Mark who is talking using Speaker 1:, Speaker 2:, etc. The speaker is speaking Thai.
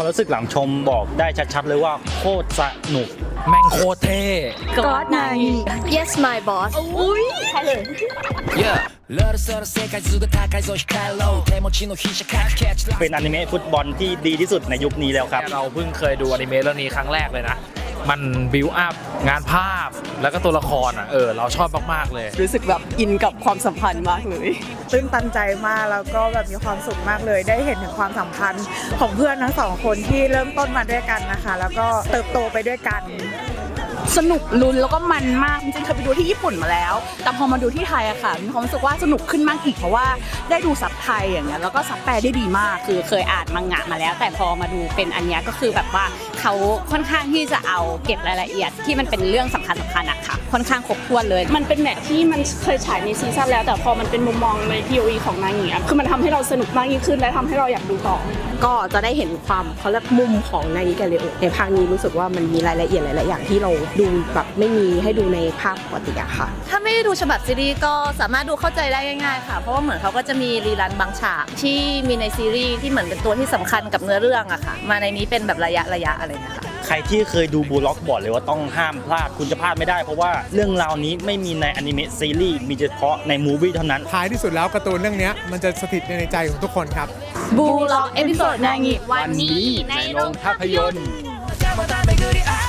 Speaker 1: ความรู้สึกหลังชมบอกได้ชัดๆเลยว่าโคตรสนุก
Speaker 2: แม่งโคตรเท่
Speaker 3: ก็นาย Yes my boss อุ้ยใช่เลย
Speaker 2: Yeah
Speaker 1: เป็นอนิเมะฟุตบอลที่ดีที่สุดในยุคนี้แล้วครับ
Speaker 2: เราเพิ่งเคยดูอนิเมะเรื่องนี้ครั้งแรกเลยนะ มันบิวอัพงานภาพแล้วก็ตัวละครอะเออเราชอบมาก ๆ เลย
Speaker 4: รู้สึกแบบอินกับความสัมพันธ์มากเลย
Speaker 5: ตื้นตันใจมากแล้วก็แบบมีความสุขมากเลย ได้เห็นถึงความสัมพันธ์ของเพื่อนทั้งสองคนที่เริ่มต้นมาด้วยกันนะคะ แล้วก็เติบโตไปด้วยกัน
Speaker 4: สนุกลุ้นแล้วก็มันมากจริงๆเคยไปดูที่ญี่ปุ่นมาแล้ว แต่พอมาดูที่ไทยอะค่ะมีความรู้สึกว่าสนุกขึ้นมากอีกเพราะว่าได้ดูซับไทยอย่างเงี้ยแล้วก็ซับแปลได้ดีมาก
Speaker 3: คือเคยอ่านมังงะมาแล้ว แต่พอมาดูเป็นอันเนี้ยก็คือแบบว่าเขาค่อนข้างที่จะเอาเก็บรายละเอียดที่มันเป็นเรื่องสำคัญสำคัญอะค่ะ ค่อนข้างครบถ้วนเลย
Speaker 6: มันเป็นแมทที่มันเคยฉายในซีซั่นแล้ว แต่พอมันเป็นมุมมองใน POE ของนางเงียคือมันทำให้เราสนุกมากยิ่งขึ้น และทำให้เราอยากดูต่อ
Speaker 7: ก็จะได้เห็นความเขาเรียกมุมของนายิกาเลโอในภาคนี้รู้สึกว่ามันมีรายละเอียดหลายๆอย่างที่เราดูแบบไม่มีให้ดูในภาคปกติอะค่ะ
Speaker 8: ถ้าไม่ได้ดูฉบับซีรีส์ก็สามารถดูเข้าใจได้ง่ายๆค่ะ เพราะว่าเหมือนเขาก็จะมีรีรันบางฉากที่มีในซีรีส์ที่เหมือนเป็นตัวที่สำคัญกับเนื้อเรื่องอะค่ะ มาในนี้เป็นแบบระยะระยะอะไรนะคะ
Speaker 1: ใครที่เคยดูบูล็อกบอกเลยว่าต้องห้ามพลาดคุณจะพลาดไม่ได้เพราะว่าเรื่องราวนี้ไม่มีในอนิเมะซีรีส์มีเฉพาะในมูวี่เท่านั้น
Speaker 9: ท้ายที่สุดแล้วการ์ตูนเรื่องนี้มันจะสถิตในใจของทุกคนครับ
Speaker 3: บูล็อกเอพิโซดนางิวันนี้ในโรงภาพยนตร์
Speaker 2: น